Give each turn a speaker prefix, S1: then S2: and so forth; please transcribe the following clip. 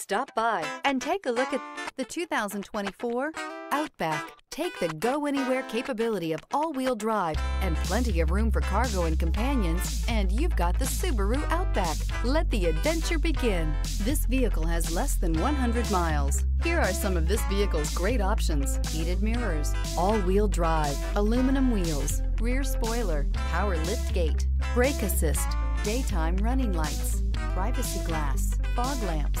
S1: Stop by and take a look at the 2024 Outback. Take the go anywhere capability of all wheel drive and plenty of room for cargo and companions, and you've got the Subaru Outback. Let the adventure begin. This vehicle has less than 100 miles. Here are some of this vehicle's great options heated mirrors, all wheel drive, aluminum wheels, rear spoiler, power lift gate, brake assist, daytime running lights, privacy glass, fog lamps,